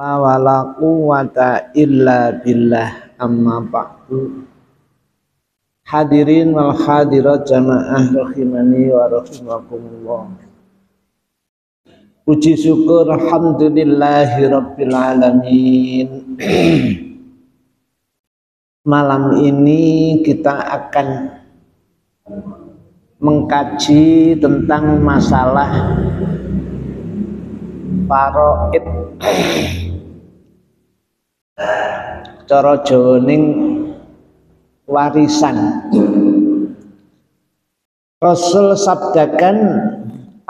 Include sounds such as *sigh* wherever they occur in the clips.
la wala quwata illa billah. Amma ba'du. Hadirin wal hadirat jamaah rahimani wa rahimakumullah. Puji syukur alhamdulillahi rabbil alamin. *clears throat* Malam ini kita akan mengkaji tentang masalah faraid *clears throat* cara jawaning warisan. Rasul sabdakan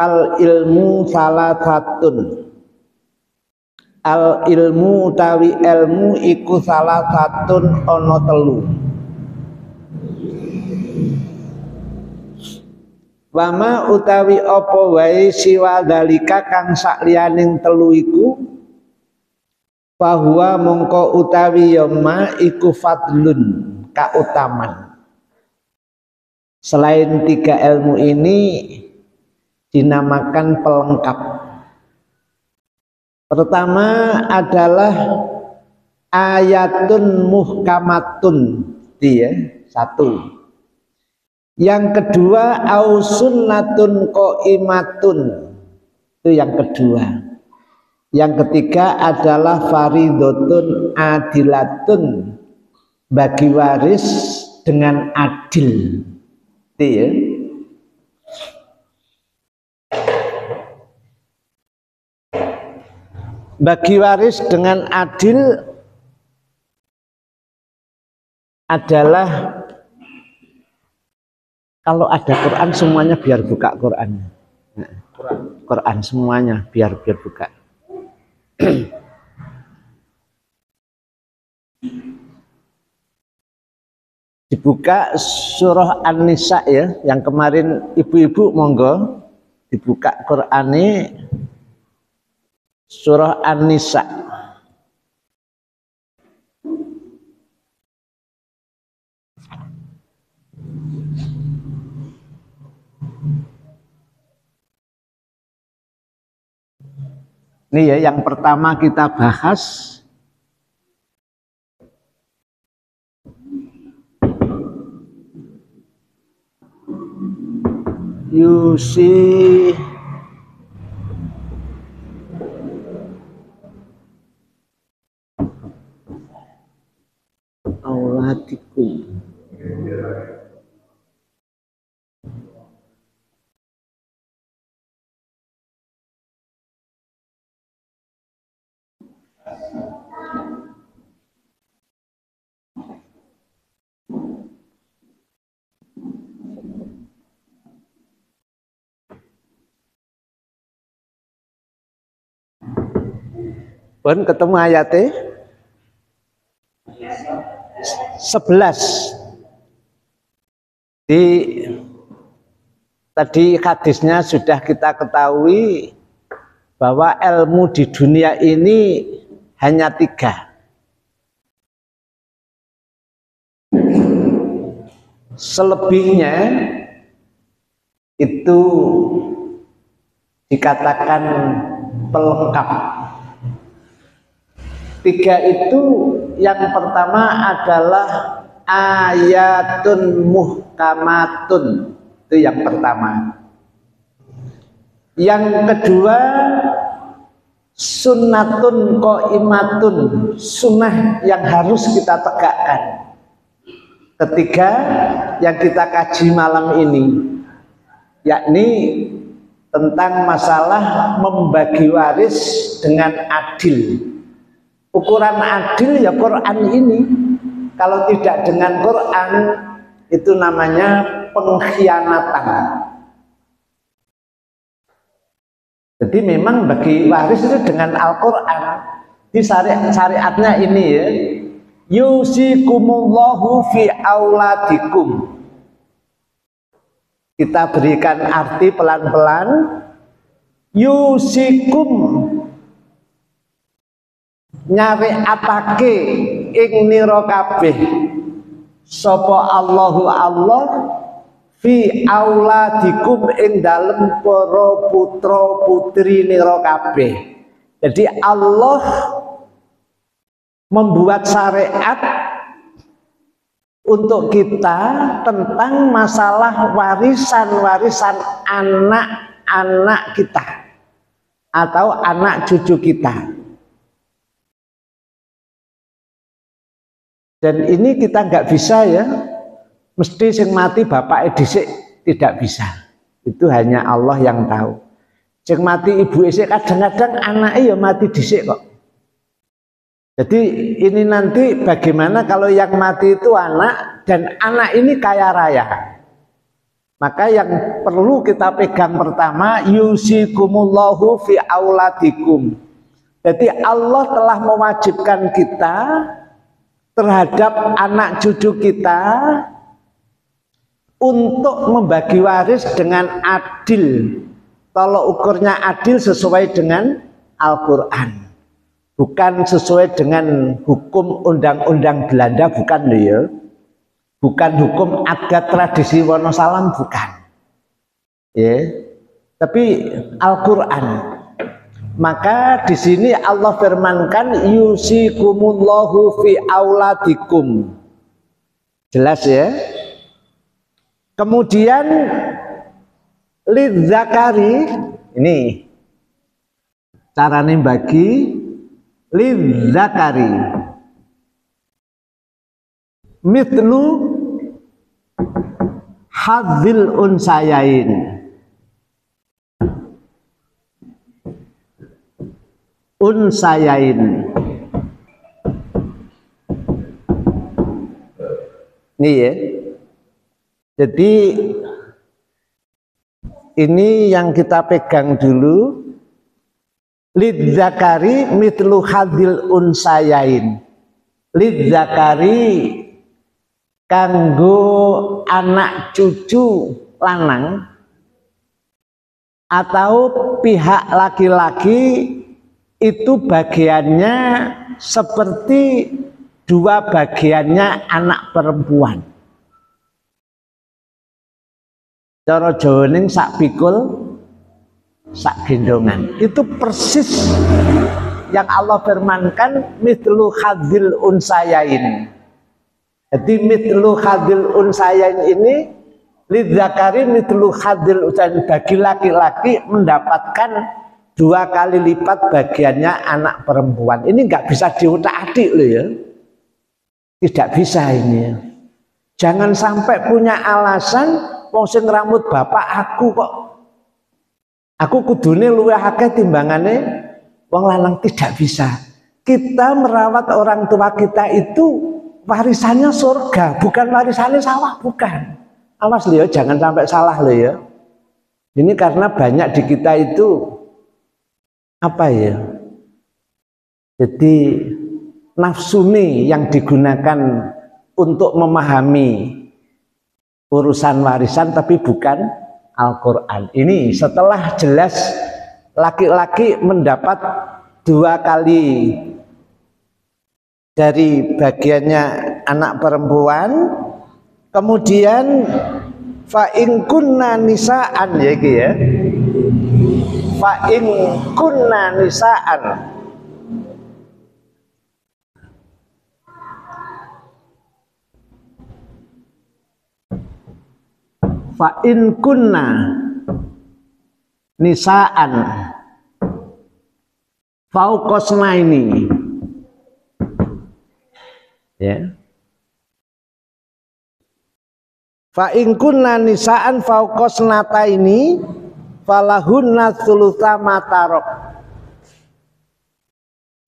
al ilmu salatatun al ilmu utawi ilmu iku salatatun ono telu. Wama utawi apa wae siwa dalika kang sakliyaning telu iku bahwa mongko utawi yoma iku fadlun kautaman. Selain tiga ilmu ini dinamakan pelengkap. Pertama adalah ayatun muhkamatun dia satu. Yang kedua ausunnatun imatun Itu yang kedua. Yang ketiga adalah faridotun adilatun bagi waris dengan adil. Itu ya. Bagi waris dengan adil adalah kalau ada Quran semuanya biar buka Quran. Quran, Quran semuanya biar biar buka. *clears throat* dibuka surah An-Nisa ya, yang kemarin ibu-ibu monggo dibuka Quran ini surah An-Nisa. Ini ya yang pertama kita bahas. Yusi. Auladikum Pun ketemu ayatnya 11 di tadi hadisnya sudah kita ketahui bahwa ilmu di dunia ini hanya tiga. Selebihnya itu dikatakan pelengkap Tiga itu yang pertama adalah ayatun muhkamatun. Itu yang pertama. Yang kedua sunnatun koimatun. Sunnah yang harus kita tegakkan. Ketiga yang kita kaji malam ini. Yakni tentang masalah membagi waris dengan adil ukuran adil ya Quran ini. Kalau tidak dengan Quran itu namanya pengkhianatan. Jadi memang bagi waris itu dengan Al-Quran di syariat, syariatnya ini ya yusikumullahu fi auladikum. Kita berikan arti pelan-pelan yusikum nyari atake ing nira kabeh sapa Allahu Allah fi auladikum ing dalem para putra putri nira kabeh jadi Allah membuat syariat untuk kita tentang masalah warisan-warisan anak-anak kita atau anak cucu kita. Dan ini kita nggak bisa ya, mesti sing mati bapak edisik tidak bisa. Itu hanya Allah yang tahu. Sing mati ibu esik kadang-kadang anaknya ya mati disik kok. Jadi ini nanti bagaimana kalau yang mati itu anak dan anak ini kaya raya. Maka yang perlu kita pegang pertama yusikumullahu fi auladikum. Jadi Allah telah mewajibkan kita terhadap anak cucu kita untuk membagi waris dengan adil. Kalau ukurnya adil sesuai dengan Al-Quran. Bukan sesuai dengan hukum undang-undang Belanda, bukan ya. Bukan hukum adat tradisi Wonosalam, bukan. Ya. Tapi Al-Quran maka di sini Allah firmankan yusikumullahu fi auladikum. Jelas ya? Kemudian lidzakari ini caranya bagi lidzakari mitlu hadzil unsayain unsayain. Ini ya. Jadi ini yang kita pegang dulu. Lid zakari mitlu hadil unsayain. Lid zakari kanggo anak cucu lanang atau pihak laki-laki itu bagiannya seperti dua bagiannya anak perempuan. Cara Jawa ning sak pikul sak gendongan. Itu persis yang Allah firmankan mitlu hadil unsayain. Jadi mitlu hadil unsayain ini lidzakari mitlu hadil unsayain bagi laki-laki mendapatkan dua kali lipat bagiannya anak perempuan. Ini nggak bisa diutak adik loh ya. Tidak bisa ini ya. Jangan sampai punya alasan wong sing rambut bapak aku kok. Aku kudune luwe akeh timbangane wong lanang tidak bisa. Kita merawat orang tua kita itu warisannya surga, bukan warisannya sawah, bukan. Awas loh jangan sampai salah loh ya. Ini karena banyak di kita itu apa ya? Jadi nafsu nih yang digunakan untuk memahami urusan warisan tapi bukan Al-Quran. Ini setelah jelas laki-laki mendapat dua kali dari bagiannya anak perempuan, kemudian fa'in kunna nisaan ya, ya fa in kunna nisaan. Fa in kunna nisaan. Fauqosna ini ya. Fa in kunna nisaan fauqosnata ini falahunna sulusa matarok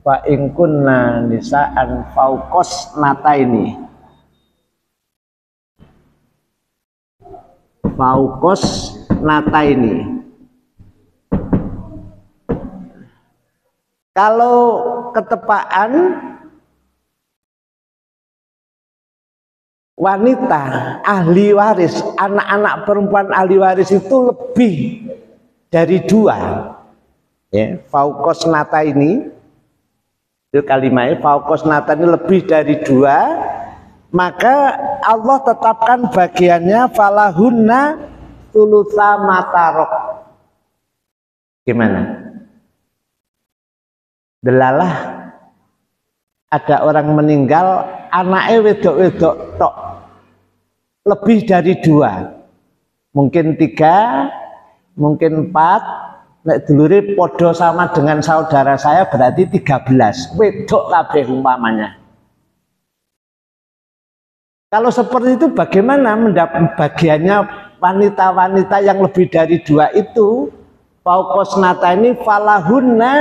fa in kunna nisaan fauqos nata ini fauqos nata ini kalau ketepaan wanita ahli waris anak-anak perempuan ahli waris itu lebih dari dua ya faukos nata ini itu kalimatnya faukos nata ini lebih dari dua maka Allah tetapkan bagiannya falahunna tulusa matarok. Gimana? Delalah ada orang meninggal anaknya wedok-wedok tok. Lebih dari dua mungkin tiga mungkin empat. Nek dulure podo sama dengan saudara saya berarti tiga belas. Wedok kabeh umpamanya. Kalau seperti itu bagaimana mendapat bagiannya wanita-wanita yang lebih dari dua itu? Faukosnata ini falahunna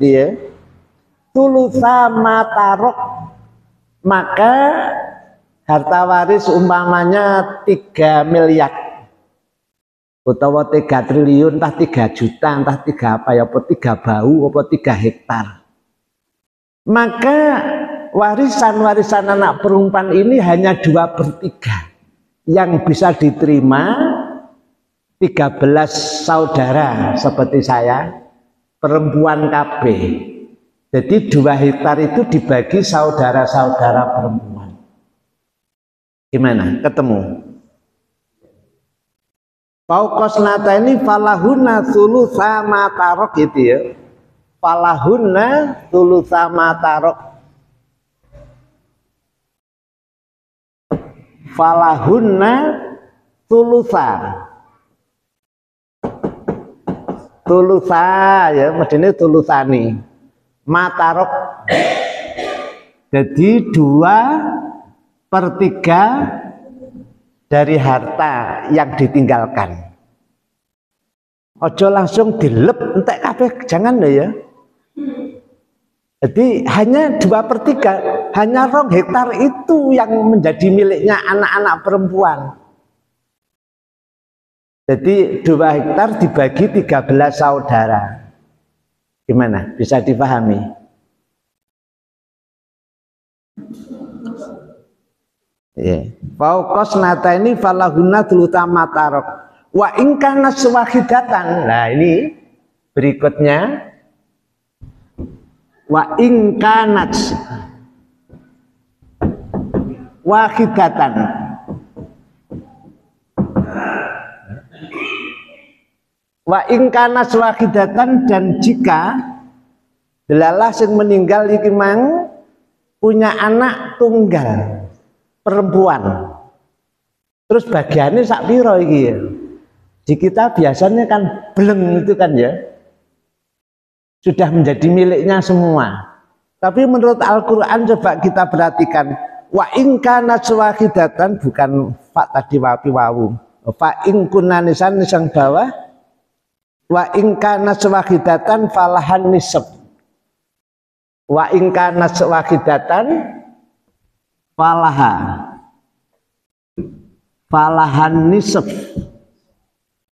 dia tulusa matarok. Maka harta waris umpamanya 3 miliar utawa 3 triliun entah 3 juta entah 3 apa ya 3 bau apa 3 hektar maka warisan-warisan anak perempuan ini hanya dua per tiga yang bisa diterima 13 saudara seperti saya perempuan KB jadi dua hektar itu dibagi saudara-saudara perempuan. Gimana? Ketemu? Paukos nata ini falahuna sulu sama tarok gitu ya. Falahuna sulu sama tarok. Falahuna tulusa tulusa ya medine tulusani matarok jadi dua per tiga dari harta yang ditinggalkan ojo langsung dilep entek kabeh jangan deh ya jadi hanya dua per tiga hanya rong hektar itu yang menjadi miliknya anak-anak perempuan jadi dua hektar dibagi 13 saudara Gimana? Bisa dipahami? Ya. Nata ini falahuna tulutama tarok. Wa ingkana swahidatan. Nah ini berikutnya. Wa ingkanat wahidatan. Wa ingkana swahidatan dan jika delalah yang meninggal iki mang punya anak tunggal perempuan. Terus bagiannya sak piro iki ya? Di kita biasanya kan beleng itu kan ya. Sudah menjadi miliknya semua. Tapi menurut Al-Qur'an coba kita perhatikan wa ingkana swahidatan bukan pak tadi wapi wawu. Fa in kunanisan nisang bawah wa ingkana swahidatan falahan nisab wa ingkana swahidatan falaha. Falahan nisab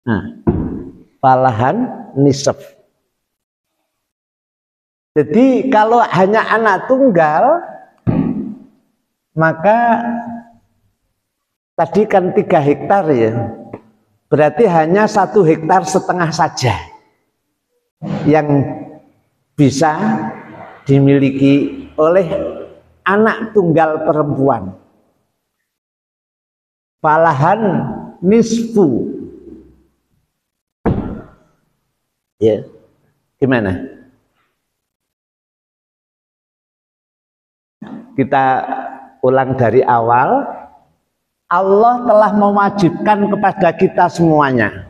nah falahan nisab jadi kalau hanya anak tunggal maka tadi kan tiga hektar ya. Berarti hanya satu hektar setengah saja yang bisa dimiliki oleh anak tunggal perempuan. Palahan nisfu. Ya, gimana? Kita ulang dari awal Allah telah mewajibkan kepada kita semuanya.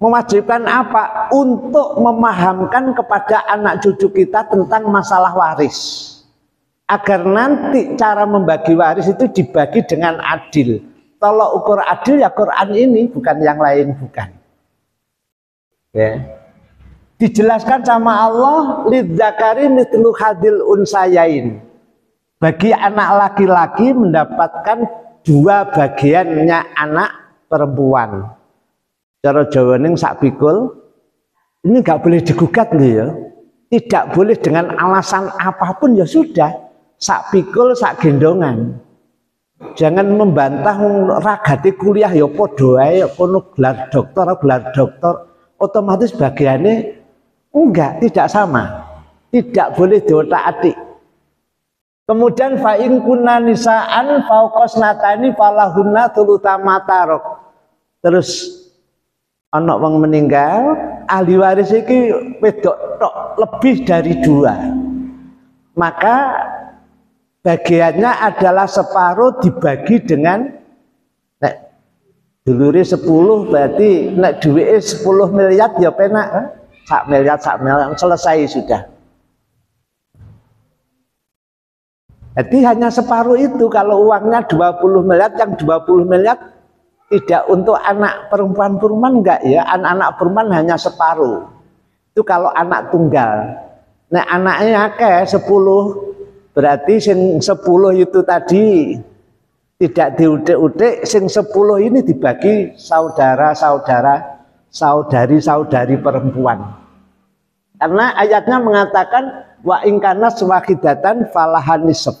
Mewajibkan apa? Untuk memahamkan kepada anak cucu kita tentang masalah waris. Agar nanti cara membagi waris itu dibagi dengan adil. Kalau ukur adil ya Quran ini, bukan yang lain, bukan. Ya. Dijelaskan sama Allah, lidzakari mitlu hadil unsayain. Bagi anak laki-laki mendapatkan dua bagiannya anak perempuan. Cara Jawa ning sak pikul ini nggak boleh digugat nih ya. Tidak boleh dengan alasan apa pun ya sudah. Sak pikul sak gendongan. Jangan membantah ragati kuliah ya padha ae kono gelar dokter gelar dokter otomatis bagiannya enggak tidak sama. Tidak boleh diotak-atik Kemudian fa'in kunna nisaan fauqos natani falahunna tulutama tarok. Terus anak wong meninggal, ahli waris iki wedok tok lebih dari dua. maka bagiannya adalah separuh dibagi dengan nek dulure 10 berarti nek duwike 10 miliar ya penak kan? sak miliar sak miliar selesai sudah. Jadi hanya separuh itu kalau uangnya 20 miliar yang 20 miliar tidak untuk anak perempuan-perempuan enggak ya. Anak-anak perempuan hanya separuh. Itu kalau anak tunggal. Nah anaknya ke 10 berarti sing 10 itu tadi tidak diudik-udik sing 10 ini dibagi saudara-saudara saudari-saudari perempuan karena ayatnya mengatakan wa ingkana falahan nisab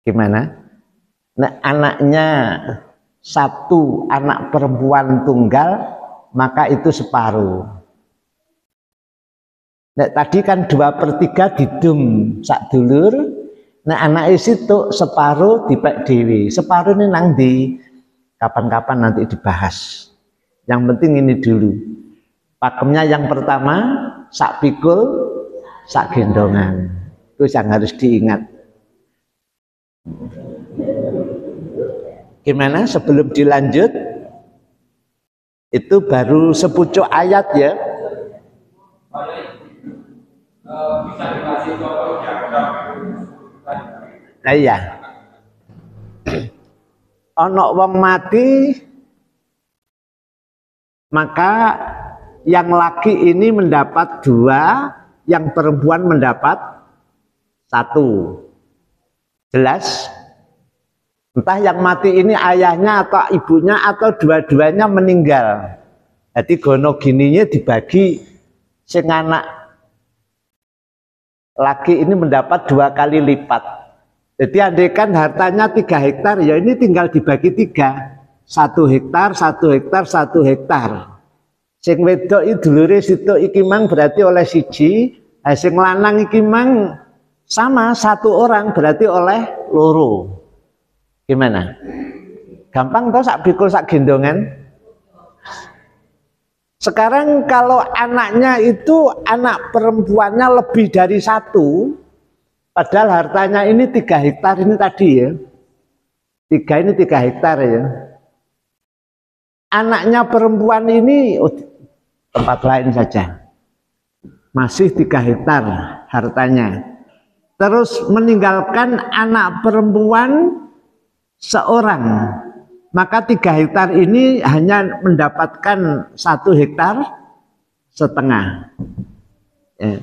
Gimana? Nah, anaknya satu anak perempuan tunggal, maka itu separuh. Nah, tadi kan dua per tiga didum sak dulur, nah anak itu separuh dipek dewi. Separuh ini nang di kapan-kapan nanti dibahas. Yang penting ini dulu. Pakemnya yang pertama sak pikul, sak gendongan. Itu yang harus diingat. Gimana sebelum dilanjut? Itu baru sepucuk ayat ya. Nah iya. *clears throat* Ono wong mati maka yang laki ini mendapat dua, yang perempuan mendapat satu. Jelas? Entah yang mati ini ayahnya atau ibunya atau dua-duanya meninggal. Jadi gono gininya dibagi sing anak laki ini mendapat dua kali lipat. Jadi andaikan hartanya tiga hektar, ya ini tinggal dibagi tiga. Satu hektar, satu hektar, satu hektar. Sing wedok itu dulure situ iki mang berarti oleh siji, sing lanang iki mang sama satu orang berarti oleh loro. Gimana? Gampang toh sak bikul sak gendongan? Sekarang kalau anaknya itu anak perempuannya lebih dari satu, padahal hartanya ini tiga hektar ini tadi ya, tiga ini tiga hektar ya. Anaknya perempuan ini oh, tempat lain saja, masih tiga hektar hartanya. Terus meninggalkan anak perempuan seorang maka tiga hektar ini hanya mendapatkan satu hektar setengah. Ya.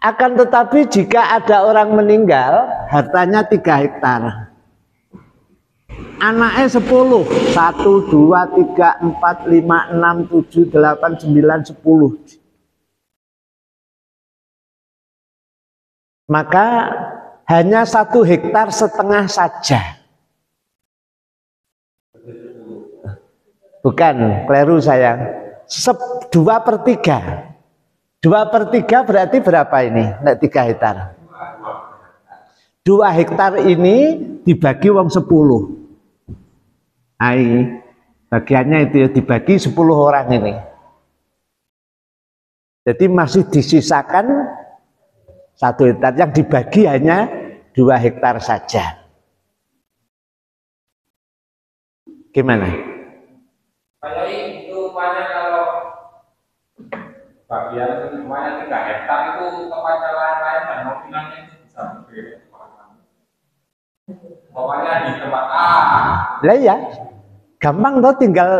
akan tetapi jika ada orang meninggal hartanya tiga hektar. Anaknya sepuluh. Satu dua tiga empat lima enam tujuh delapan sembilan sepuluh. Maka hanya satu hektar setengah saja. Bukan, keliru saya. Dua per tiga. Dua per tiga berarti berapa ini? Nek tiga hektar. Dua hektar ini dibagi uang sepuluh. Ai, bagiannya itu ya dibagi sepuluh orang ini. Jadi masih disisakan satu hektar yang dibagi hanya dua hektar saja. Gimana? Kalau itu banyak kalau bagian semuanya tiga hektar itu kepada lain-lain dan nominalnya itu bisa berbeda. Pokoknya di tempat A. Lah ya, gampang tuh tinggal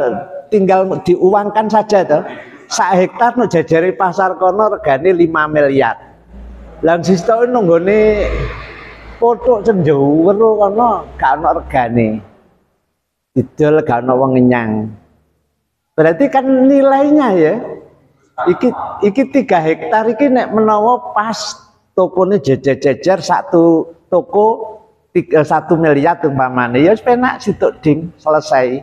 tinggal diuangkan saja tuh. Sak hektar no jajari pasar kono regane 5 miliar. Lan sisto nunggone sing jero kono gak ono regane. Didol gak ono wong. Berarti kan nilainya ya. Iki iki tiga hektar iki nek menawa pas tokonya jejer-jejer satu toko tiga, satu miliar umpamane ya penak situ ding selesai.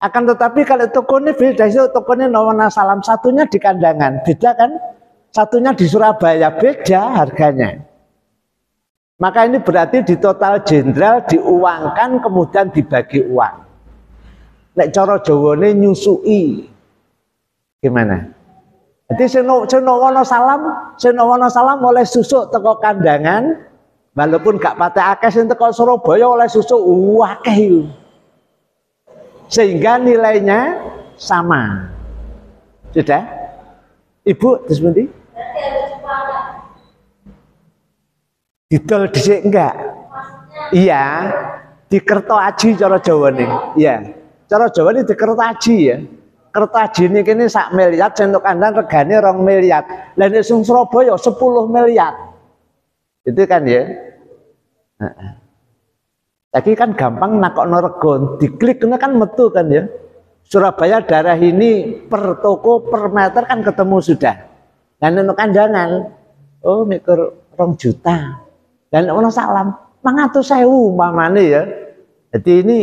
Akan tetapi kalau tokonya beda itu tokonya nawana salam satunya di kandangan beda kan? Satunya di Surabaya beda harganya. Maka ini berarti di total jenderal diuangkan kemudian dibagi uang. Nek coro Jawane nyusui. Gimana? Jadi seno seno wono salam, seno wono salam oleh susuk teko kandangan, walaupun gak patah akeh sing teko Surabaya oleh susuk akeh Sehingga nilainya sama. Sudah? Ibu terus? Didol dhisik enggak? Iya. Di kerto aji cara nih. Iya. Cara Jawa ini di kerto aji ya kertas ini kini sak miliar untuk kandang regane rong miliar. Dan di Surabaya 10 miliar. Itu kan ya. Lagi kan gampang nakok norgon diklik kan metu kan ya. Surabaya darah ini per toko per meter kan ketemu sudah. Dan untuk kandangan oh mikir rong juta dan ono salam mangatus sewu mamane ya jadi ini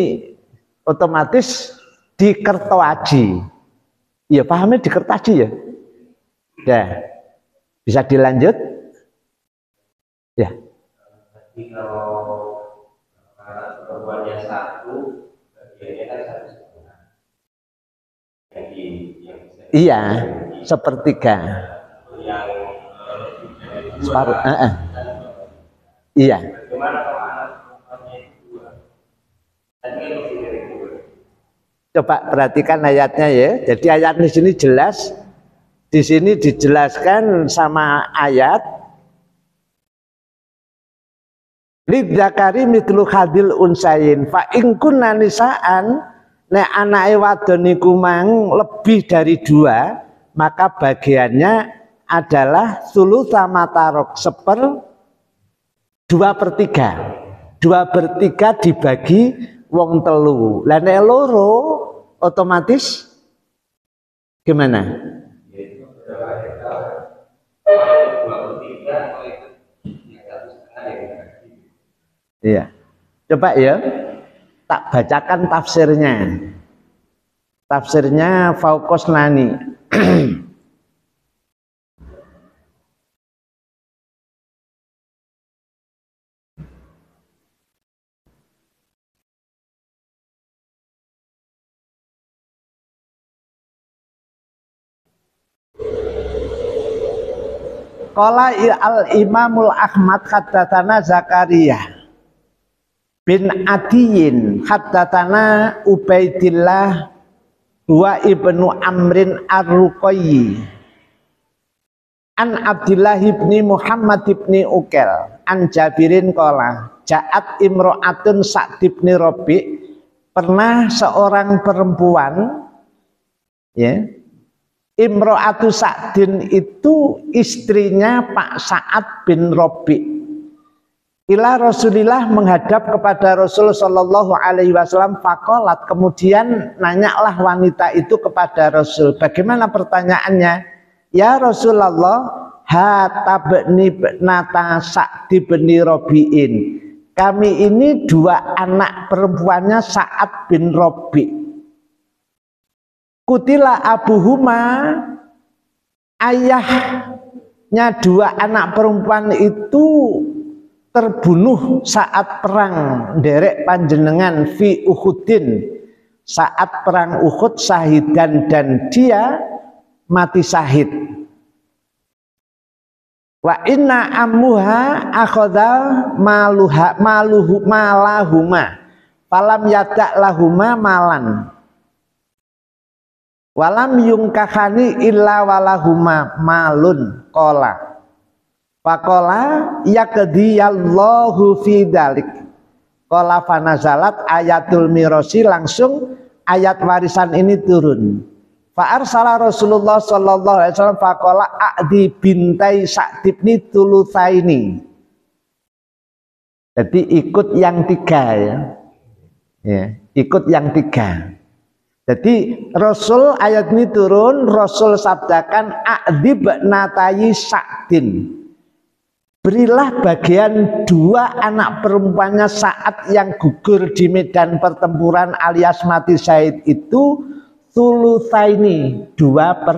otomatis di kerto aji Iya pahamnya di kertas ya. Ya. Bisa dilanjut? Ya. Jadi kalau satu, bagiannya kan satu setengah. Jadi yang Iya, sepertiga. Yang separuh. Uh -uh. Iya. Coba perhatikan ayatnya ya. Jadi ayat di sini jelas. Di sini dijelaskan sama ayat. Lidzakari mitlu hadil unsayin fa ingkun nanisaan ne anake wadon niku lebih dari dua maka bagiannya adalah sulu sama tarok seper dua per tiga dua per tiga dibagi wong telu lah loro otomatis gimana? Iya. Coba ya, tak bacakan tafsirnya. Tafsirnya Faukos Nani. *clears throat* Qala al Imamul Ahmad haddatsana Zakaria. Bin Adiyin haddatsana Ubaidillah wa ibnu Amrin Ar-Ruqayyi. An Abdullah ibni Muhammad ibni Ukel. An Jabirin kola Ja'at imro'atun Sa'd ibni Robi Pernah seorang perempuan ya Imro'atu Sa'din itu istrinya Pak Sa'ad bin Robi. Ila Rasulillah menghadap kepada Rasul Shallallahu Alaihi Wasallam fakolat kemudian nanyalah wanita itu kepada Rasul. Bagaimana pertanyaannya? Ya Rasulullah, hatabni nata Sa'di bin Robiin. Kami ini dua anak perempuannya Sa'ad bin Robi Kutila Abu Huma ayahnya dua anak perempuan itu terbunuh saat perang derek panjenengan fi Uhudin saat perang Uhud sahidan dan dia mati sahid wa inna amuha akhoda maluha maluhu malahuma. Falam yadak lahuma malan Walam yungkahani illa walahuma malun kola. Pakola yakdiyallahu fi dalik. Kola fanazalat ayatul mirosi langsung ayat warisan ini turun. Fa'ar salah Rasulullah sallallahu alaihi wasallam fakola a'di bintai sa'dibni tulusaini. Jadi ikut yang tiga ya. ya ikut yang tiga. Jadi Rasul ayat ini turun, Rasul sabdakan a'dib natayi sa'din. Berilah bagian dua anak perempuannya saat yang gugur di medan pertempuran alias mati syahid itu ini dua per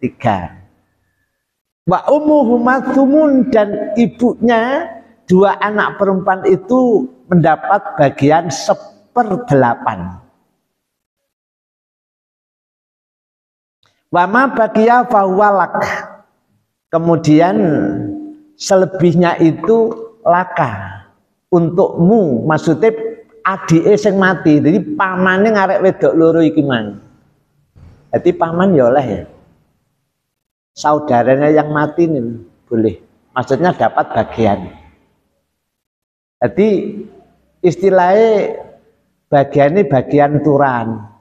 tiga. Wa umuhumatumun dan ibunya dua anak perempuan itu mendapat bagian seperdelapan. Wama bagia fawalak. Kemudian selebihnya itu laka. Untukmu maksudnya adike sing mati. Jadi pamannya ngarek wedok loro iki mang. Jadi paman ya oleh ya. Saudaranya yang mati nih boleh. Maksudnya dapat bagian. Jadi istilahnya bagian ini bagian turan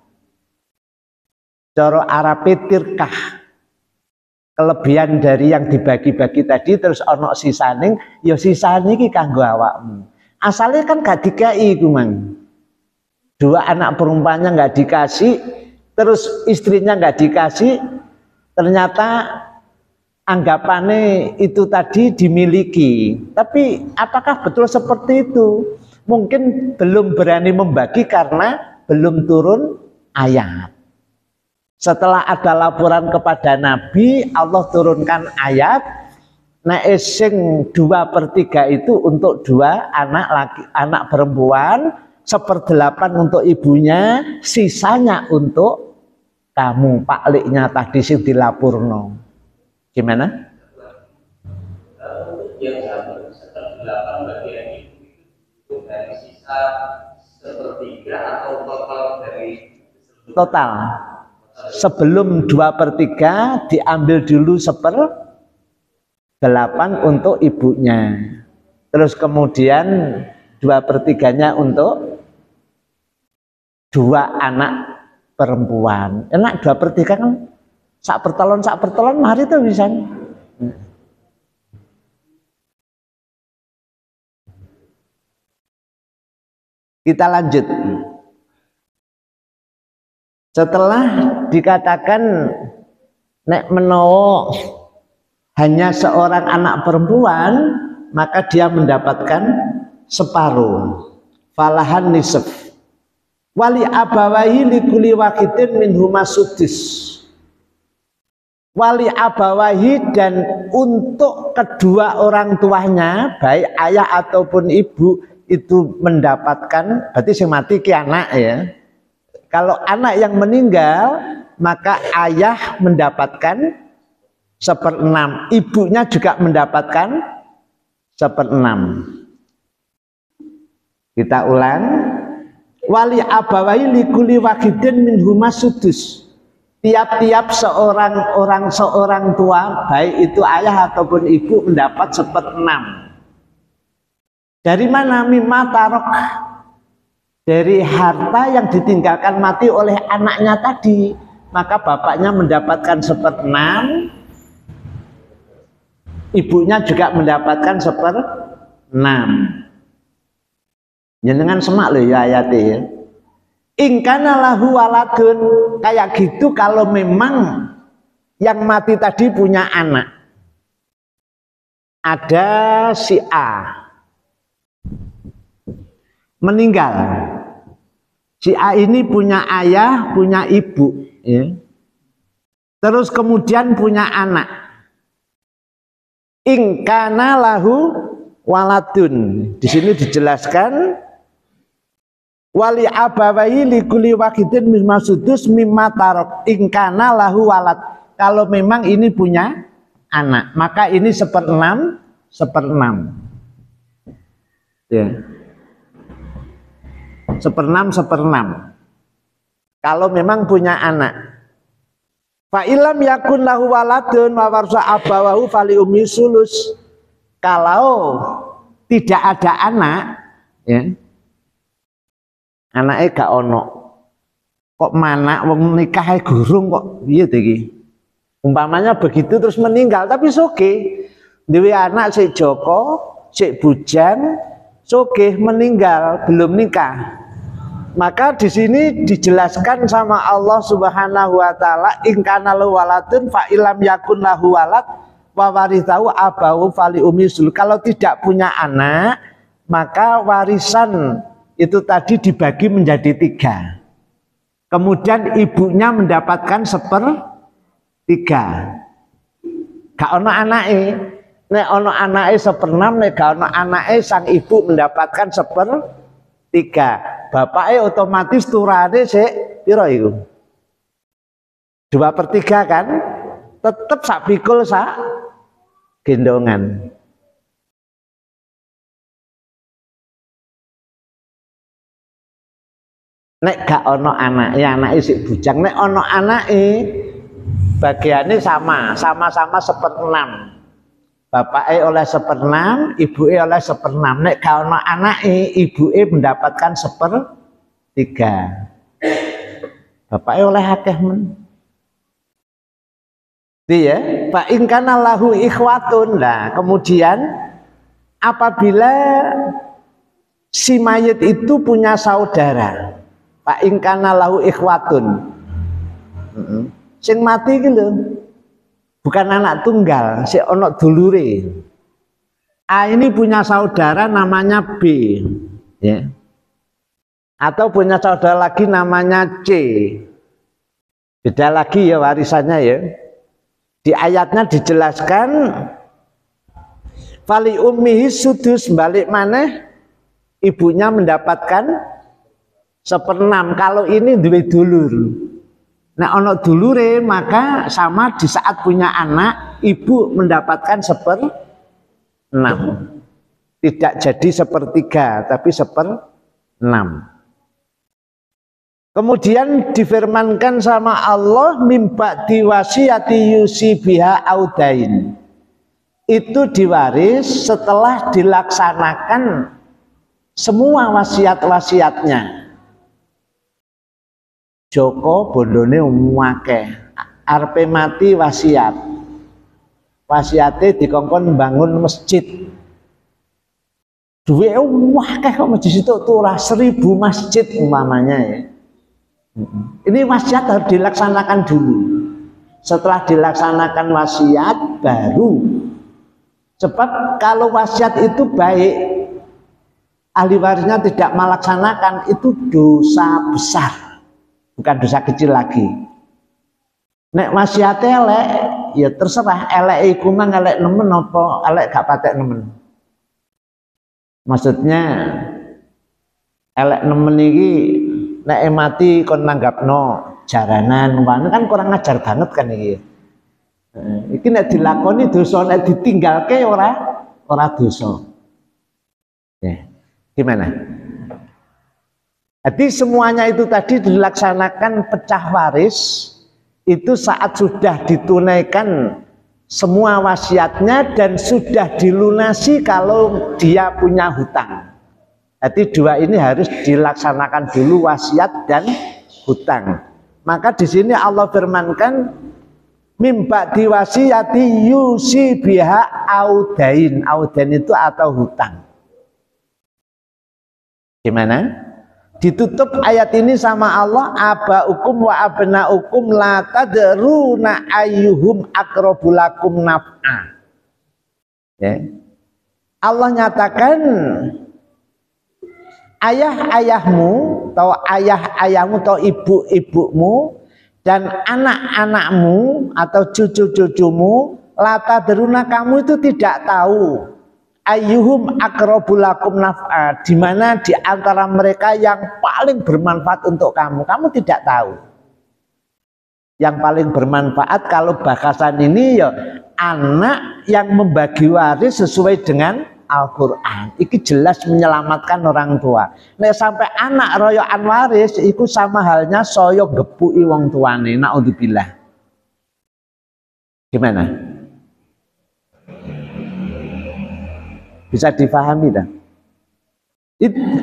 coro Arabe tirkah. Kelebihan dari yang dibagi-bagi tadi terus ono sisaning ya sisane iki kanggo awakmu. Asalnya kan gak dikai iku mang. Dua anak perempuannya nggak dikasih terus istrinya nggak dikasih ternyata anggapannya itu tadi dimiliki. Tapi apakah betul seperti itu? Mungkin belum berani membagi karena belum turun ayat setelah ada laporan kepada Nabi, Allah turunkan ayat Nah, esing dua per tiga itu untuk dua anak laki, anak perempuan, seperdelapan untuk ibunya, sisanya untuk kamu, Pak Liknya tadi sih dilapurno. Gimana? Yang seperdelapan bagian itu dari sisa sepertiga atau total dari total sebelum dua per tiga diambil dulu seper delapan untuk ibunya. Terus kemudian dua per tiganya untuk dua anak perempuan. Enak dua per tiga kan? Sak pertelon sak pertelon mari tuh bisa. Kita lanjut setelah dikatakan nek menowo hanya seorang anak perempuan, maka dia mendapatkan separuh. Falahan nisf. Wali abawahi likuli wakidin min sudis. Wali abawahi dan untuk kedua orang tuanya, baik ayah ataupun ibu itu mendapatkan, berarti si mati ki anak ya, kalau anak yang meninggal, maka ayah mendapatkan seperenam, ibunya juga mendapatkan seperenam. Kita ulang. Wali abawai likuli wakidin min sudus. Tiap-tiap seorang orang seorang tua, baik itu ayah ataupun ibu mendapat seperenam. Dari mana mimma tarok dari harta yang ditinggalkan mati oleh anaknya tadi. Maka bapaknya mendapatkan seperenam ibunya juga mendapatkan seperenam. Jenengan semak loh ya ayatnya ya. Ingkana lahu waladun. Kayak gitu kalau memang yang mati tadi punya anak. Ada si A meninggal. Si A ini punya ayah, punya ibu, ya. Terus kemudian punya anak. Ingkana lahu waladun. Di sini dijelaskan wali abawai likuli wakidin mimma sudus mimma tarok ingkana lahu walad. Kalau memang ini punya anak, maka ini seperenam, seperenam. Ya seperenam seperenam kalau memang punya anak. Fa'ilam yakun lahu waladun wa warsa abawahu fali umi sulus. Kalau tidak ada anak ya anaknya gak ono. Kok mana wong nikah gurung kok iya iki. Umpamanya begitu terus meninggal tapi soke dewi anak si Joko si Bujang soke meninggal belum nikah maka di sini dijelaskan sama Allah Subhanahu wa taala in kana waladun fa ilam yakun lahu walad wa warithahu abahu fali umisul. Kalau tidak punya anak, maka warisan itu tadi dibagi menjadi tiga. Kemudian ibunya mendapatkan seper tiga. Gak ono anake. Nek ono anake seperenam, nek gak ono anake sang ibu mendapatkan seper tiga bapaknya otomatis turane sik. Piro iku? Dua per tiga kan? Tetap sak pikul sak. Gendongan. Nek gak ono anak ya anak isi bujang. Nek ono anak bagiannya sama sama-sama seperenam bapak oleh seperenam ibu oleh seperenam. Nek anak ibu mendapatkan sepertiga. Bapak oleh akeh men. Dia Pak Ingkana lahu ikhwatun. Lah kemudian apabila si mayit itu punya saudara Pak ingkana lahu ikhwatun. Sing mati lho. Bukan anak tunggal, si ono dulure. A ini punya saudara namanya B, ya. Atau punya saudara lagi namanya C. Beda lagi ya warisannya ya. Di ayatnya dijelaskan Fali ummihi sudus balik mana ibunya mendapatkan seperenam kalau ini duwe dulur nah ono dulure maka sama di saat punya anak ibu mendapatkan seper enam. Tidak jadi sepertiga tapi seper enam. Kemudian difirmankan sama Allah mimba diwasiati yusi biha audain itu diwaris setelah dilaksanakan semua wasiat-wasiatnya Joko bondone umake arpe mati wasiat. Wasiate dikongkon bangun masjid. Duwe kayak kok masjid itu turah seribu masjid umpamanya ya. Ini wasiat harus dilaksanakan dulu. Setelah dilaksanakan wasiat baru. Sebab kalau wasiat itu baik ahli warisnya tidak melaksanakan itu dosa besar bukan dosa kecil lagi. Nek wasiat elek ya terserah. Elek iku mah elek nemen apa elek gak patek nemen. Maksudnya elek nemen iki nek mati kon nanggapno jaranan. Mana kan kurang ajar banget kan iki eh, iki nek dilakoni dosa nek ditinggalke ora ora dosa. Ya gimana jadi semuanya itu tadi dilaksanakan pecah waris itu saat sudah ditunaikan semua wasiatnya dan sudah dilunasi kalau dia punya hutang. Jadi dua ini harus dilaksanakan dulu wasiat dan hutang. Maka di sini Allah firmankan mimba diwasiati yusi biha audain. Audain itu atau hutang. Gimana? Ditutup ayat ini sama Allah aba hukum wa abna hukum la tadruna ayyuhum akrobulakum naf'a. Ya. Allah nyatakan ayah-ayahmu atau ayah-ayahmu atau ibu-ibumu dan anak-anakmu atau cucu-cucumu lata deruna kamu itu tidak tahu ayyuhum akrobulakum naf'a. Di mana di antara mereka yang paling bermanfaat untuk kamu? Kamu tidak tahu. Yang paling bermanfaat kalau bahasan ini ya anak yang membagi waris sesuai dengan Al-Quran. Itu jelas menyelamatkan orang tua. Nah sampai anak royoan waris itu sama halnya soyo gepui wong tuane. Naudzubillah gimana Bisa difahami dah.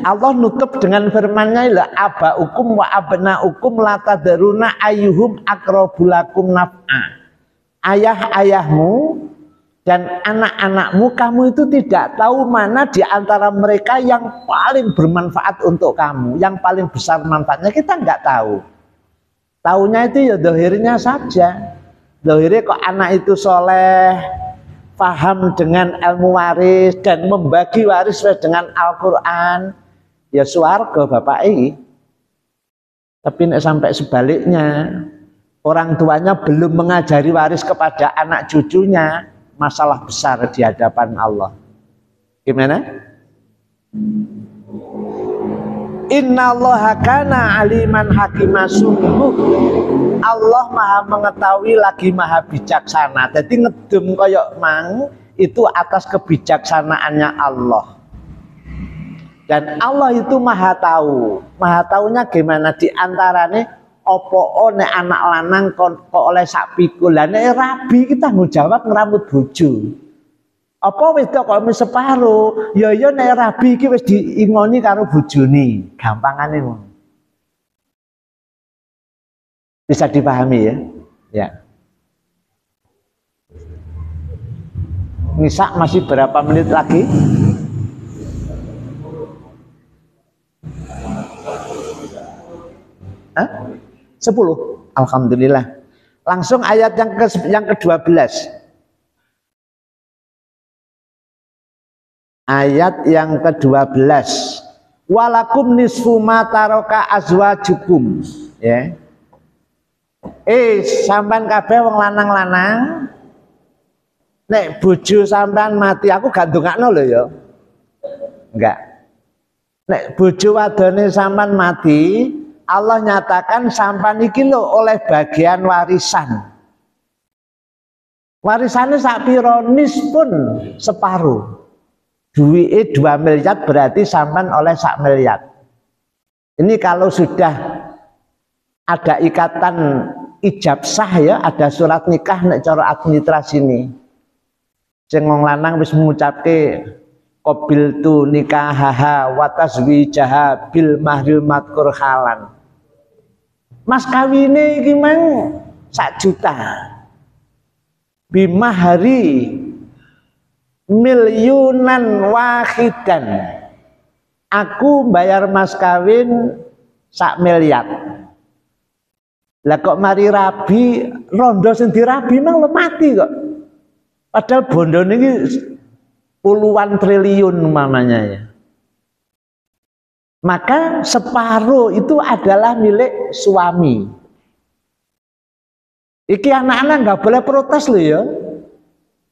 Allah nutup dengan firman-Nya la aba hukum wa abna hukum lata daruna ayuhum akrobulakum naf'a. Ayah-ayahmu dan anak-anakmu kamu itu tidak tahu mana di antara mereka yang paling bermanfaat untuk kamu, yang paling besar manfaatnya kita nggak tahu. Tahunya itu ya dohirnya saja. Dohirnya kok anak itu soleh, paham dengan ilmu waris dan membagi waris dengan Al-Quran. Ya suarga Bapak ini. Tapi nek sampai sebaliknya orang tuanya belum mengajari waris kepada anak cucunya masalah besar di hadapan Allah. Gimana? Innallaha kana aliman hakimah sungguh Allah maha mengetahui lagi maha bijaksana. Jadi ngedum koyok mang itu atas kebijaksanaannya Allah. Dan Allah itu maha tahu. Maha tahunya gimana di antaranya opo nek anak lanang kok oleh sak pikul. Rabi kita ngejawab ngeramut bojo. Apa wedok kok mesti separo? Ya ya nek rabi iki wis diingoni karo bojone. Gampangane ngono. Bisa dipahami ya? Ya. Nisa masih berapa menit lagi? Hah? 10. Alhamdulillah. Langsung ayat yang ke yang ke-12. Ayat yang ke-12 walakum nisfu ma taraka azwajukum. Ya. Eh sampean kabeh wong lanang-lanang. Nek bojo sampean mati aku gak ndongakno lho ya. Enggak. Nek bojo wadone sampean mati Allah nyatakan sampean iki lho oleh bagian warisan. Warisannya sak pironis pun separuh duit 2 miliar berarti sampan oleh sak miliar. Ini kalau sudah ada ikatan ijab sah ya, ada surat nikah nek cara administrasi ini. Sing wong lanang wis ngucapke qabil tu nikahaha wa tazwijaha bil mahril matkur halan. Mas kawine iki mang sak juta. Bimahari miliunan wahidan. Aku bayar mas kawin sak miliar lah kok mari rabi? Rondo sendiri rabi mang lo mati kok. Padahal bondo ini puluhan triliun mamanya ya. Maka separuh itu adalah milik suami. Iki anak-anak nggak boleh protes loh ya.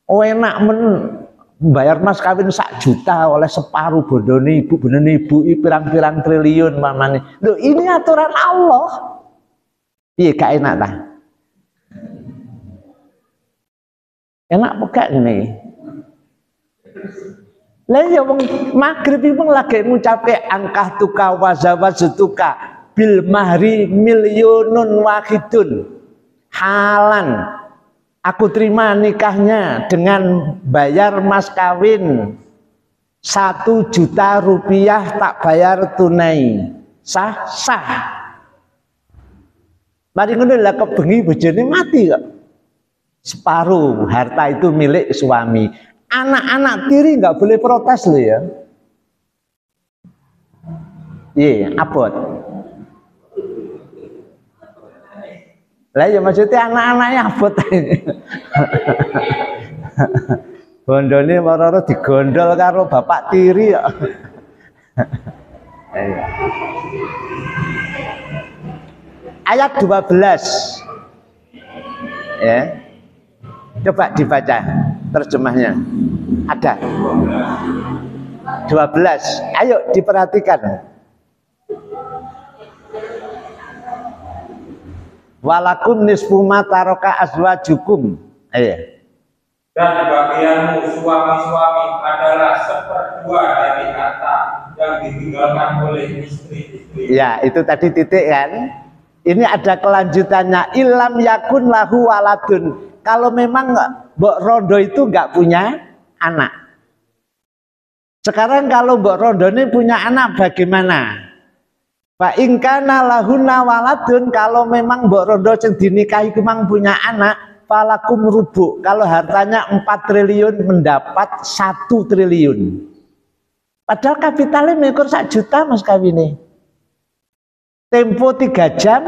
Oh enak men bayar mas kawin sak juta oleh separuh bodoni ibu bodoni ibu pirang-pirang triliun mamane. Loh, ini aturan Allah. Iya gak enak lah enak bukan ini lah ya wong maghrib iki lagi ngucapke angkah tuka wazawazutuka bil mahri milyonun wahidun. Halan Aku terima nikahnya dengan bayar mas kawin satu juta rupiah tak bayar tunai. Sah, sah. Mari ngono lah kebengi bojone mati kok. Separuh harta itu milik suami. Anak-anak tiri nggak boleh protes loh ya. Iya, abot. Lah ya maksudnya anak-anaknya abot. Maroro digondol karo bapak tiri ya. Ayat 12. Ya. Coba dibaca terjemahnya. Ada. 12. Ayo diperhatikan. Walakum nisfu ma taraka azwajukum. Ayo dan bagianmu suami-suami adalah seperdua dari harta yang ditinggalkan oleh istri-istri. Ya itu tadi titik kan? Ini ada kelanjutannya. Ilam yakun lahu waladun. Kalau memang Mbok Rondo itu nggak punya anak. Sekarang kalau Mbok Rondo ini punya anak bagaimana Pak ingkana lahuna waladun kalau memang Mbok Rondo sing dinikahi memang punya anak, falakum rubu. Kalau hartanya 4 triliun mendapat 1 triliun. Padahal kapitalnya mengukur 1 juta Mas kawine. Tempo 3 jam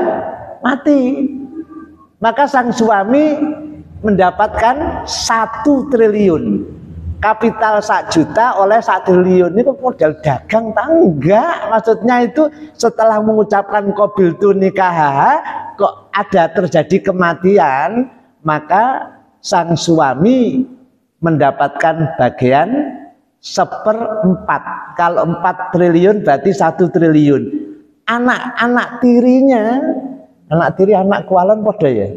mati. Maka sang suami mendapatkan 1 triliun kapital sak juta oleh sak triliun itu modal dagang tangga maksudnya itu setelah mengucapkan kobil tu nikah kok ada terjadi kematian maka sang suami mendapatkan bagian seperempat Kalau 4 triliun berarti satu triliun. Anak-anak tirinya, anak tiri anak kualan podo ya?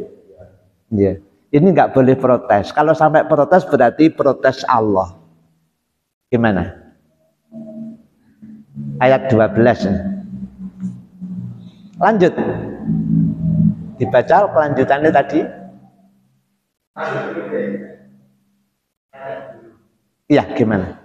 Iya. Ini nggak boleh protes. Kalau sampai protes berarti protes Allah. Gimana? Ayat 12. Lanjut. Dibaca kelanjutannya tadi. Iya, gimana?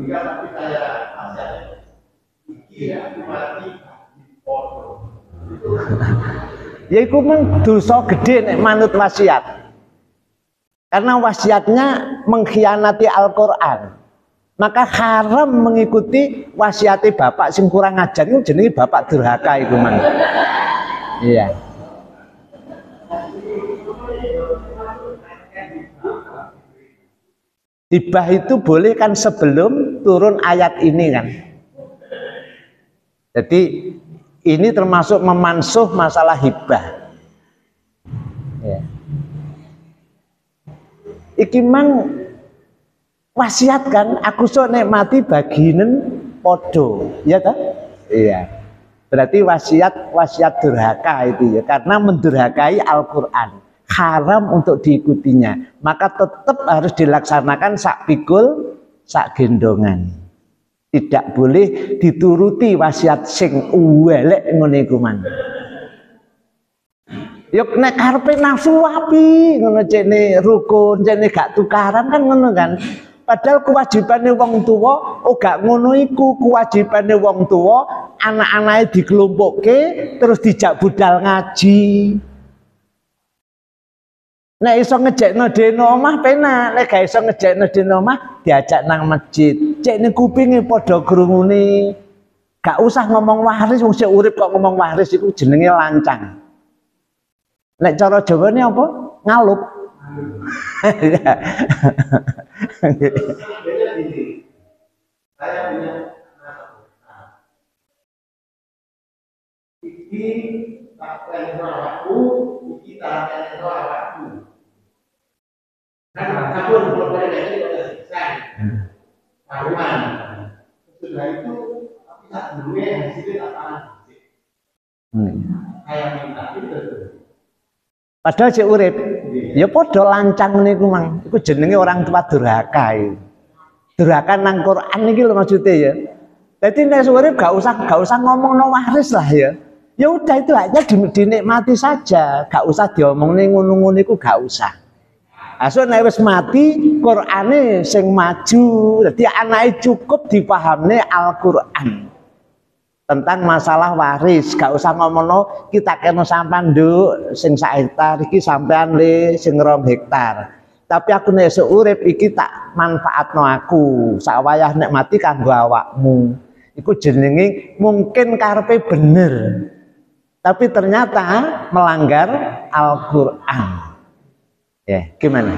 Tinggal tapi mati ya itu memang dosa gede nek manut wasiat. Karena wasiatnya mengkhianati Al-Quran. Maka haram mengikuti wasiati bapak sing kurang ajar itu bapak durhaka itu man iya. Hibah itu boleh kan sebelum turun ayat ini kan. Jadi ini termasuk memansuh masalah hibah. Ya. Iki mang wasiat kan aku so nikmati baginen podo ya kan iya berarti wasiat wasiat durhaka itu ya karena mendurhakai Al-Quran haram untuk diikutinya maka tetap harus dilaksanakan sak pikul sak gendongan. Tidak boleh dituruti wasiat sing uwelek ngene man. Yuk nek karepe nafsu api ngono cene rukun cene gak tukaran kan ngono kan. Padahal kewajibannya wong tua, oh gak ngono iku kewajibannya wong tua, anak-anaknya dikelompokke terus dijak budal ngaji. Nek iso ngejekno dene omah penak, nek gak iso ngejekno dene omah diajak nang masjid. Cek ning kupinge padha krungune. Gak usah ngomong waris wong sik urip kok ngomong waris iku jenenge lancang. Nek cara Jawane apa? Ngalup. Saya punya aku, iki tak aku. Nah, mulai dari selesai. Tahunan. Setelah itu, tapi tak dulu hasilnya apa? Hmm. Kayak minta itu. Padahal cek urip, ya padha lancang niku mang. Iku jenenge orang tua durhaka. Durhaka nang Quran iki lho maksudnya ya. Jadi nek urip gak usah gak usah ngomong no waris lah ya. Ya udah itu hanya dinikmati saja, gak usah diomong nih ngono-ngono iku gak usah. Aso nek wis mati Qur'ane sing maju. Dadi anake cukup dipahami Al-Qur'an. Tentang masalah waris gak usah ngomong kita kena sampan nduk. Sing sak hektar sampean le sing rong hektar. Tapi aku nek seurip iki tak manfaatno aku. Sak wayah nek mati kanggo awakmu. Iku jenenge mungkin karepe bener. Tapi ternyata melanggar Al-Qur'an ya gimana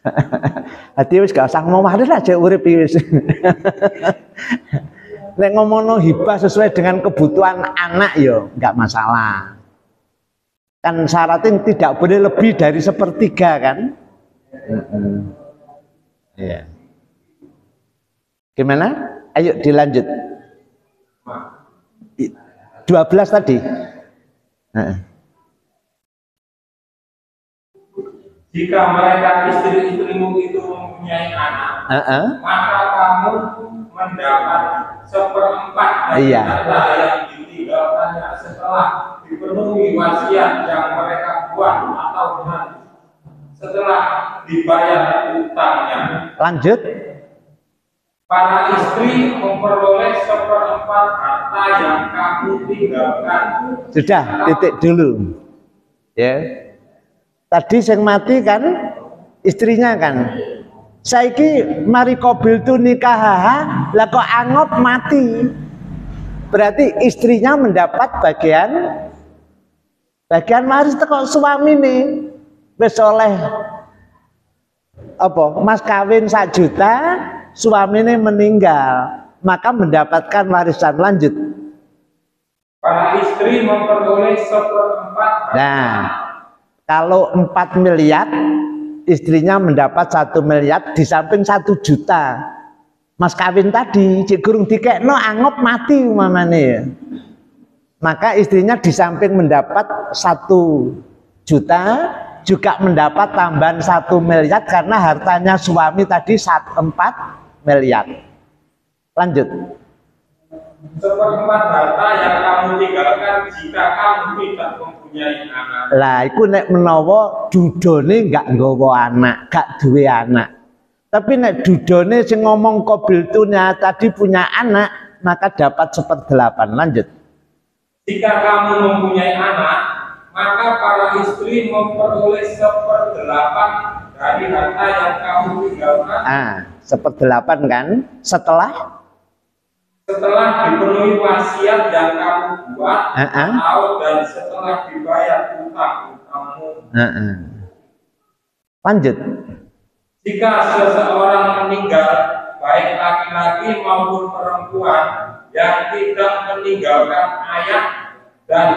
*laughs* Hati wis gak usah ngomong lah cek urip wis *laughs* Nek ngomongno hibah sesuai dengan kebutuhan anak yo ya, nggak masalah. Kan syaratnya tidak boleh lebih dari sepertiga kan? Iya. Gimana? Ayo dilanjut. 12 tadi. Jika mereka istri-istrimu itu mempunyai anak, uh -uh. maka kamu mendapat seperempat dari iya. harta yang ditinggalkannya setelah dipenuhi wasiat yang mereka buat atau setelah dibayar utangnya. Lanjut. Para istri memperoleh seperempat harta yang kamu tinggalkan. Sudah, titik dulu. Ya. Tadi yang mati kan istrinya kan Saiki mari kobil tu nikah lah kok angop mati. Berarti istrinya mendapat bagian bagian waris teko suami nih. Wis oleh apa? Mas kawin sak juta, suami ini meninggal, maka mendapatkan warisan lanjut. Para istri memperoleh seperempat. Nah, kalau 4 miliar, istrinya mendapat satu miliar di samping satu juta. Mas kawin tadi, cik gurung dikekno angop mati umamane ya. Maka istrinya di samping mendapat satu juta, juga mendapat tambahan satu miliar karena hartanya suami tadi empat miliar. Lanjut. Seperempat harta yang kamu tinggalkan jika kamu tidak mempunyai anak. Lah iku nek menawa dudone enggak nggawa anak, gak duwe anak. Tapi nek dudone sing ngomong kobiltunya tadi punya anak, maka dapat seperdelapan. Lanjut. Jika kamu mempunyai anak, maka para istri memperoleh seperdelapan dari harta yang kamu tinggalkan Ah, seperdelapan kan? Setelah setelah dipenuhi wasiat yang kamu buat Ah, ah. atau dan setelah dibayar utang-utangmu. Heeh. Lanjut. Jika seseorang meninggal, baik laki-laki maupun perempuan yang tidak meninggalkan ayah dan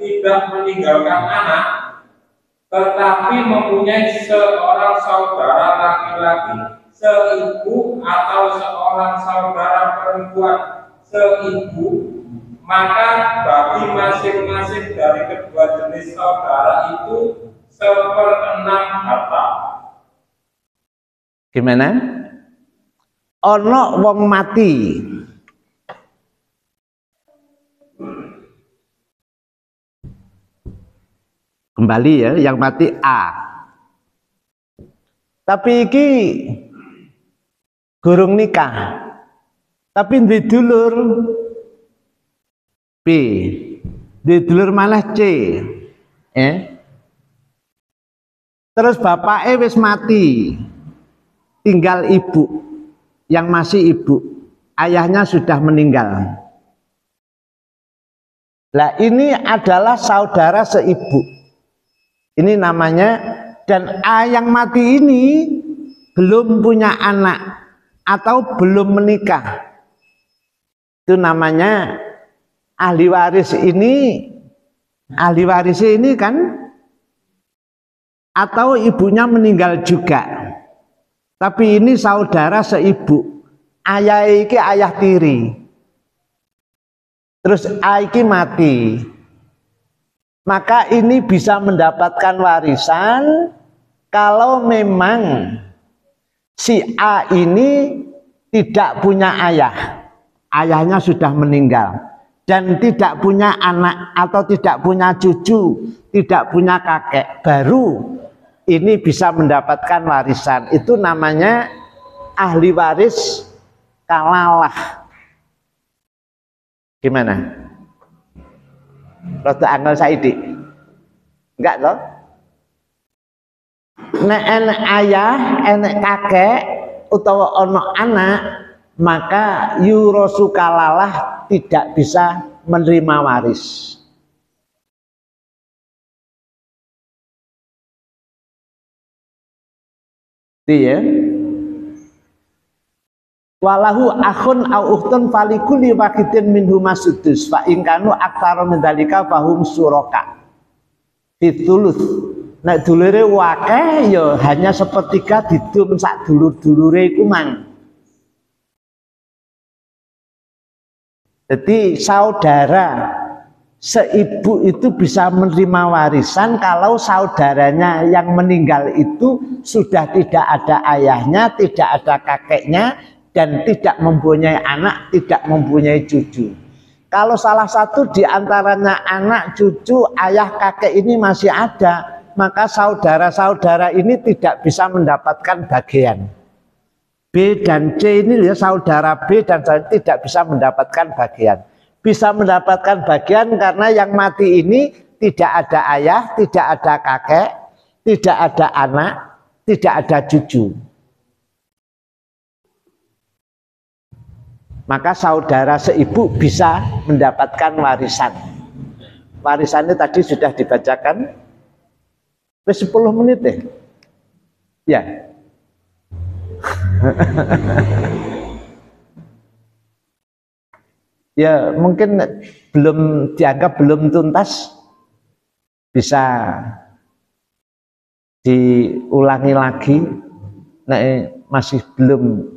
tidak meninggalkan anak, tetapi mempunyai seorang saudara laki-laki seibu atau seorang saudara perempuan seibu, maka bagi masing-masing dari kedua jenis saudara itu seperenam harta. Gimana? Ono wong mati. Kembali ya, yang mati A. Tapi iki gurung nikah. Tapi di dulur B. Di dulur malah C. Eh? Terus bapaknya wis mati. Tinggal ibu yang masih ibu. Ayahnya sudah meninggal. Lah ini adalah saudara seibu. Ini namanya dan A yang mati ini belum punya anak atau belum menikah. Itu namanya ahli waris ini ahli waris ini kan atau ibunya meninggal juga. Tapi ini saudara seibu. Ayah iki ayah tiri. Terus A iki mati. Maka ini bisa mendapatkan warisan kalau memang si A ini tidak punya ayah. Ayahnya sudah meninggal dan tidak punya anak atau tidak punya cucu, tidak punya kakek, baru ini bisa mendapatkan warisan. Itu namanya ahli waris kalalah. Gimana? Rada angel saidi. Enggak loh. Nek enek ayah, enek kakek utawa ono anak, maka yurosu kalalah tidak bisa menerima waris. Iya. Walahu akhun au ukhtun falikuli wakidin minhu masudus fa ingkanu aktara min dalika fahum suraka. Ditulus. Nek dulure wakeh ya hanya sepertiga didum sak dulur-dulure iku mang. Jadi saudara seibu itu bisa menerima warisan kalau saudaranya yang meninggal itu sudah tidak ada ayahnya, tidak ada kakeknya, dan tidak mempunyai anak, tidak mempunyai cucu. Kalau salah satu di antaranya anak, cucu, ayah, kakek ini masih ada, maka saudara-saudara ini tidak bisa mendapatkan bagian. Dan C ini ya saudara B dan C tidak bisa mendapatkan bagian. Bisa mendapatkan bagian karena yang mati ini tidak ada ayah, tidak ada kakek, tidak ada anak, tidak ada cucu. Maka saudara seibu bisa mendapatkan warisan. Warisannya tadi sudah dibacakan 10 menit deh. Ya. *laughs* ya mungkin belum dianggap belum tuntas bisa diulangi lagi. Nah masih belum.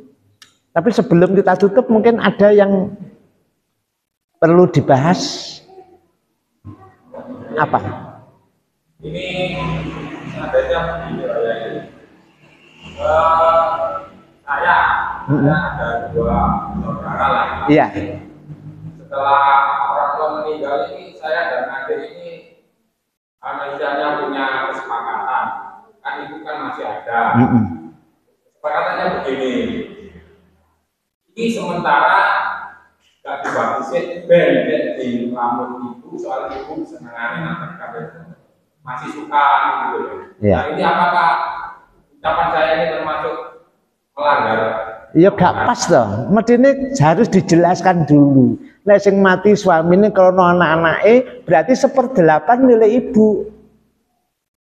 Tapi sebelum kita tutup mungkin ada yang perlu dibahas. Apa? Ini ya ini. Uh, saya Mm -mm. ada dua saudara lah iya setelah orang tua meninggal ini saya dan adik ini Indonesia punya kesepakatan kan ibu kan masih ada Mm-mm. kesepakatannya begini ini sementara gak dibatasin ben di lamun ibu soal ibu senengannya nanti kabeh masih suka gitu ya. Iya. Nah ini apakah ucapan saya ini termasuk melanggar? Ya gak pas toh. Medine harus dijelaskan dulu. Nek sing mati suamine kalau anak-anake berarti seperdelapan milik ibu.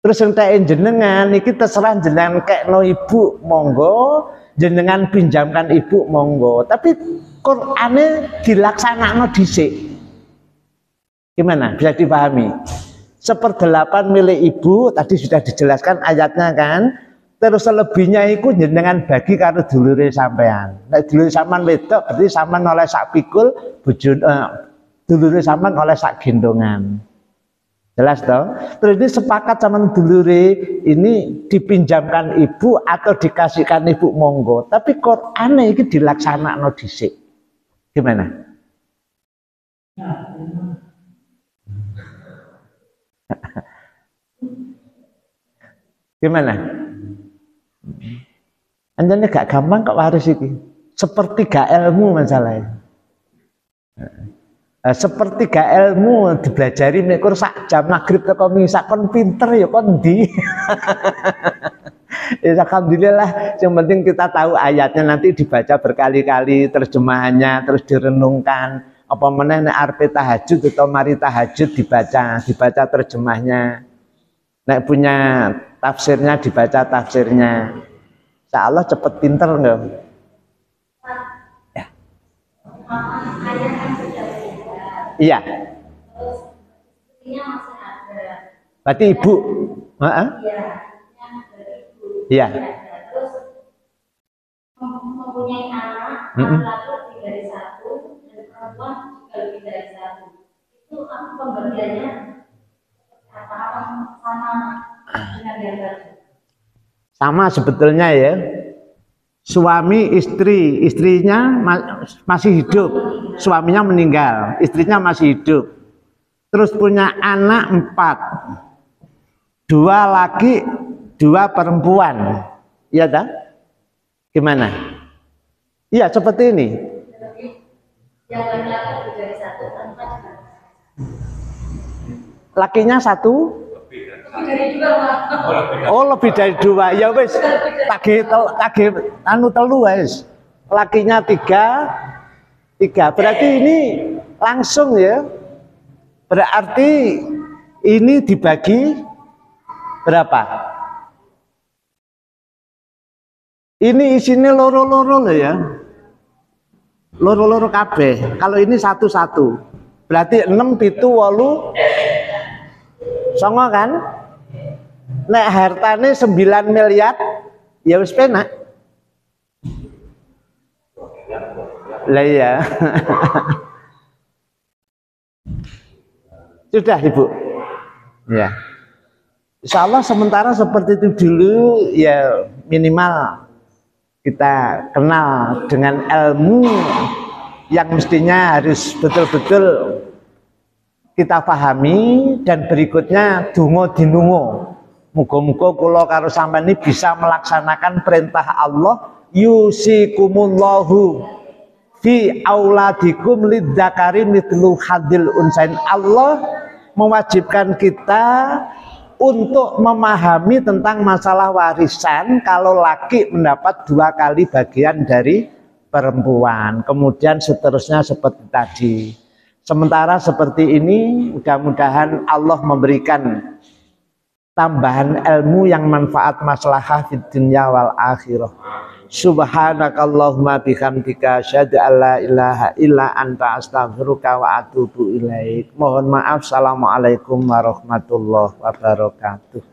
Terus yang tak jenengan iki terserah jenengan kekno ibu monggo, jenengan pinjamkan ibu monggo. Tapi Qur'ane dilaksanakno dhisik. Gimana? Bisa dipahami? Seperdelapan milik ibu tadi sudah dijelaskan ayatnya kan. Terus selebihnya itu jenengan bagi karo dulure sampean. Nek dulure sampean wedok berarti sampean oleh sak pikul, bojo eh, dulure sampean oleh sak gendongan. Jelas toh? Terus ini sepakat sama dulure ini dipinjamkan ibu atau dikasihkan ibu monggo. Tapi Quran ini dilaksanakan dhisik. Gimana? *laughs* Gimana? Anjane gak gampang kok harus iki. Seperti gak ilmu masalahnya. Nah, seperti gak ilmu dibelajari mekur sak jam maghrib misak kon pinter ya kon ndi. *laughs* ya alhamdulillah yang penting kita tahu ayatnya nanti dibaca berkali-kali terjemahannya terus direnungkan apa meneh nek tahajud atau mari tahajud dibaca dibaca terjemahnya nek punya tafsirnya dibaca tafsirnya Insya Allah cepet pinter enggak ya. iya. Berarti ibu. Ya Iya. mem- mempunyai anak laki-laki lebih dari satu dan perempuan juga lebih dari satu itu apa pembagiannya apa apa sama dengan yang tadi sama sebetulnya ya. Suami istri istrinya ma- masih hidup. Suaminya meninggal istrinya masih hidup. Terus punya anak empat. Dua laki dua perempuan. Iya tak gimana? Iya seperti ini. Lakinya satu dari dua Pak. Oh lebih dari dua. ya wis tagih tel, tagih anu telu wis. Lakinya tiga tiga. Berarti ini langsung ya. Berarti ini dibagi berapa? Ini isinya loro-loro loh ya. Loro-loro kabeh. Kalau ini satu-satu. Berarti enam pitu walu. Songo kan nek hartane 9 miliar ya wis penak. Lah iya. *laughs* Sudah ibu? Ya Insya Allah sementara seperti itu dulu ya minimal kita kenal dengan ilmu yang mestinya harus betul-betul kita pahami. Dan berikutnya dungo dinungo muga-muga kula karo sampean ini bisa melaksanakan perintah Allah. Yusikumullahu fi auladikum lidzakari mithlu hadil unsain. Allah mewajibkan kita untuk memahami tentang masalah warisan kalau laki mendapat dua kali bagian dari perempuan. Kemudian seterusnya seperti tadi. Sementara seperti ini, mudah-mudahan Allah memberikan tambahan ilmu yang manfaat maslahah di dunia wal akhirah. Subhanakallahumma bihamdika asyhadu an la ilaha illa anta astaghfiruka wa atubu ilaik. Mohon maaf. Assalamualaikum warahmatullahi wabarakatuh.